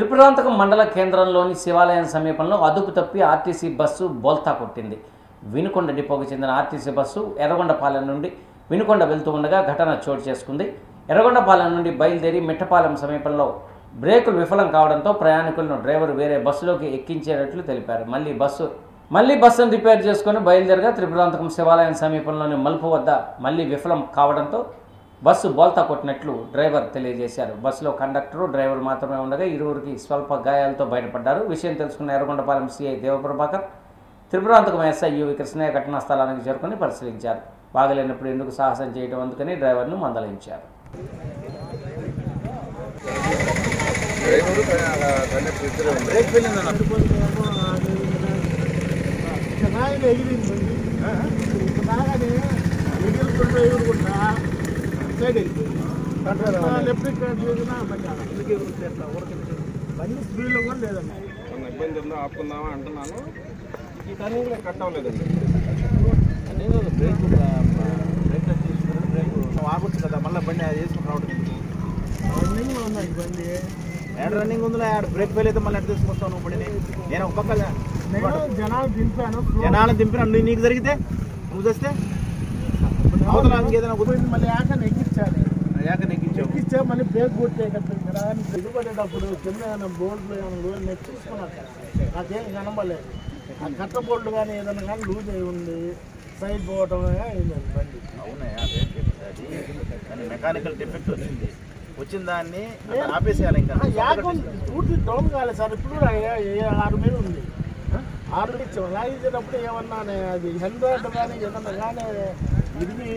త్రిపురాంతకం మండల కేంద్రంలోని శివాలయం సమీపంలో అదుపు తప్పి ఆర్టీసీ బస్సు బోల్తా కొట్టింది. వినుకొండ డిపోకు చెందిన ఆర్టీసీ బస్సు ఎర్రగొండపాలెం నుండి వినుకొండ వెళ్తూ ఉండగా ఘటన చోటు చేసుకుంది. ఎర్రగొండపాలెం నుండి బయలుదేరి మిట్టపాలెం సమీపంలో బ్రేకులు విఫలం కావడంతో ప్రయాణికులను డ్రైవర్ వేరే బస్సులోకి ఎక్కించేటట్లు తెలిపారు. మళ్ళీ బస్సు మళ్ళీ బస్సును రిపేర్ చేసుకుని బయలుదేరగా త్రిపురాంతకం శివాలయం సమీపంలోని మలుపు వద్ద మళ్ళీ విఫలం కావడంతో బస్సు బోల్తా కొట్టినట్లు డ్రైవర్ తెలియజేశారు. బస్సులో కండక్టరు డ్రైవర్ మాత్రమే ఉండగా ఇరువురికి స్వల్ప గాయాలతో బయటపడ్డారు. విషయం తెలుసుకున్న Yerragondapalem CI Devaprabhakar Tripurantakam SI UV Krishnaiah ఘటనా స్థలానికి చేరుకుని పరిశీలించారు. బాగలేనప్పుడు ఎందుకు సాహసం చేయడం అందుకని డ్రైవర్ను మందలించారు. బ్రేక్ సైడ్ లెఫ్ట్ చేసినా బండి స్పీడ్లో కూడా లేదన్న మన ఇబ్బంది. ఉందో ఆపుకుందామా అంటున్నాను ఈ టర్నింగ్లో కట్ అవ్వలేదండి బ్రేక్ బ్రేక్ తీసుకుని బ్రేక్ ఆగొచ్చు కదా మళ్ళీ బండి అది వేసుకుని రావడం ఎందుకు రన్నింగ్లో ఉన్నాయి బండి యాడ్ రన్నింగ్ ఉందిలే యాడ్ బ్రేక్ ఫెయిల్ అయితే మళ్ళీ ఎట్లా తీసుకొస్తావు నువ్వు బండిని నేను ఒక పక్క జనాలు దింపాను నువ్వు నీకు జరిగితే నువ్వు తెస్తే అవతల కుదిరి మళ్ళీ ఆకని ఎక్కించాలి. యాక నెగ్గించావు ఎక్కిచ్చా మళ్ళీ బ్రేక్ కొట్టే కదా అని దిగుపడేటప్పుడు కింద ఏమైనా బోర్డులు ఏమైనా నేను చూసుకున్నాను. నాకేం కనబడలేదు. ఆ కట్ట బోర్డు కానీ ఏదైనా కానీ లూజ్ అయి ఉంది. సైడ్ పోవటమే అయింది బండి. మెకానికల్ డిఫెక్ట్ వచ్చింది. వచ్చిన దాన్ని ఆపేసేయాలి ఇంకా. యాగం పూర్తి డౌన్ కాలేదు సార్. ఇప్పుడు కూడా ఆరు మీద ఉంది. ఆ, ఆరు ఇచ్చాం. లాగించేటప్పుడు ఏమన్నా అది హండ్రెడ్ కానీ ఏదన్నా కానీ ഇതിന്